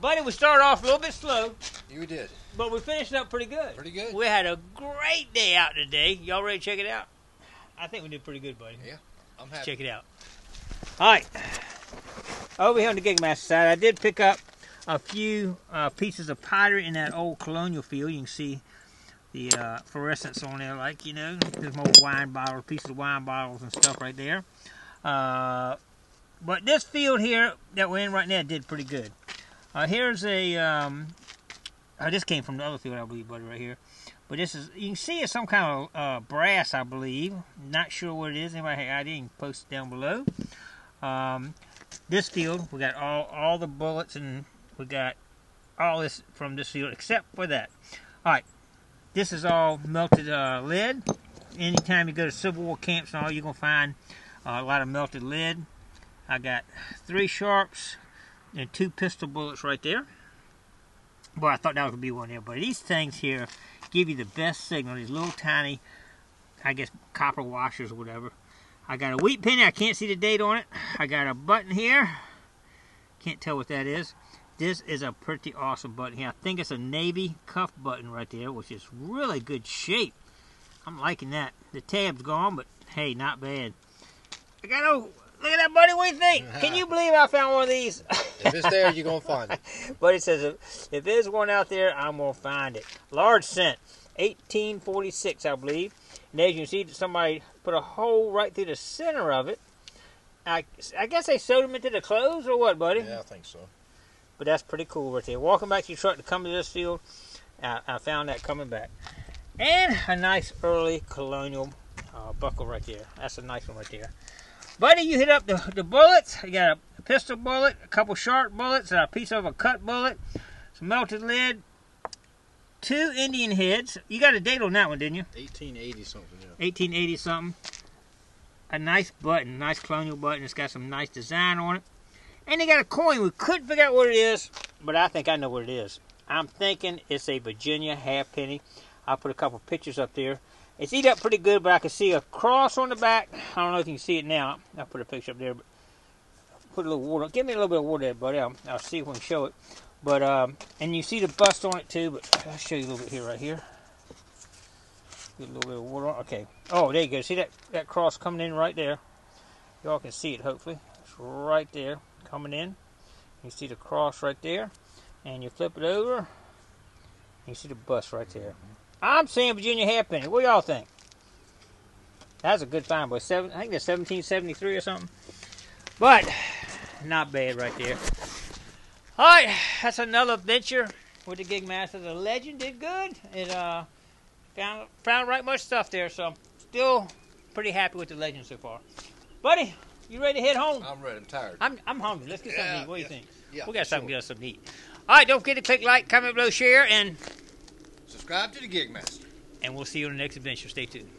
Buddy, we started off a little bit slow, You did. but we finished up pretty good. Pretty good. We had a great day out today. Y'all ready to check it out? I think we did pretty good, buddy. Yeah, I'm happy. Check it out. All right. Over here on the Gigmaster side, I did pick up a few uh, pieces of pottery in that old colonial field. You can see the uh, fluorescence on there, like, you know, there's more wine bottles, pieces of wine bottles and stuff right there. Uh, but this field here that we're in right now did pretty good. Uh, here's a, um, oh, this came from the other field, I believe, buddy, right here. But this is, you can see it's some kind of uh, brass, I believe. Not sure what it is. Anybody have idea? You can post it down below. Um, this field, we got all, all the bullets and we got all this from this field except for that. All right, this is all melted uh, lead. Anytime you go to Civil War camps and all, you're going to find uh, a lot of melted lead. I got three Sharps and two pistol bullets right there. Boy, I thought that would be one there, but these things here give you the best signal. These little tiny, I guess, copper washers or whatever. I got a wheat penny. I can't see the date on it. I got a button here. Can't tell what that is. This is a pretty awesome button here. I think it's a navy cuff button right there, which is really good shape. I'm liking that. The tab's gone, but hey, not bad. I got a look at that, buddy. What do you think? Can you believe I found one of these? If it's there, you're gonna find it. But it says if, if there's one out there, I'm gonna find it. Large cent, 1846, I believe. And as you can see, somebody put a hole right through the center of it. I, I guess they sewed them into the clothes or what, buddy? Yeah, I think so. But that's pretty cool right there. Walking back to your truck to come to this field, I, I found that coming back. And a nice early colonial uh, buckle right there. That's a nice one right there. Buddy, you hit up the, the bullets. You got a pistol bullet, a couple sharp bullets, and a piece of a cut bullet, some melted lead, two Indian heads. You got a date on that one, didn't you? 1880 something. Yeah. 1880 something. A nice button, nice colonial button. It's got some nice design on it. And they got a coin. We couldn't figure out what it is, but I think I know what it is. I'm thinking it's a Virginia halfpenny. I'll put a couple pictures up there. It's eat up pretty good, but I can see a cross on the back. I don't know if you can see it now. I'll put a picture up there, but put a little water. Give me a little bit of water there, buddy. I'll, I'll see if we can show it. But um, and you see the bust on it too. But I'll show you a little bit here, right here. Get a little bit of water on. Okay. Oh, there you go. See that that cross coming in right there. Y'all can see it. Hopefully, it's right there coming in. You see the cross right there, and you flip it over. You see the bust right there. I'm saying Virginia halfpenny. What y'all think? That's a good find, boy. Seven, I think that's 1773 or something. But not bad right there. All right, that's another adventure with the Gigmaster. The Legend did good. It uh found found right much stuff there, so I'm still pretty happy with the Legend so far. Buddy, you ready to head home? I'm ready. I'm tired. I'm I'm hungry. Let's get something to eat. What do you think? Yeah, we got something to sure. get us something to eat. All right, don't forget to click like, comment below, share, and Subscribe to the Gigmaster. and we'll see you on the next adventure. Stay tuned.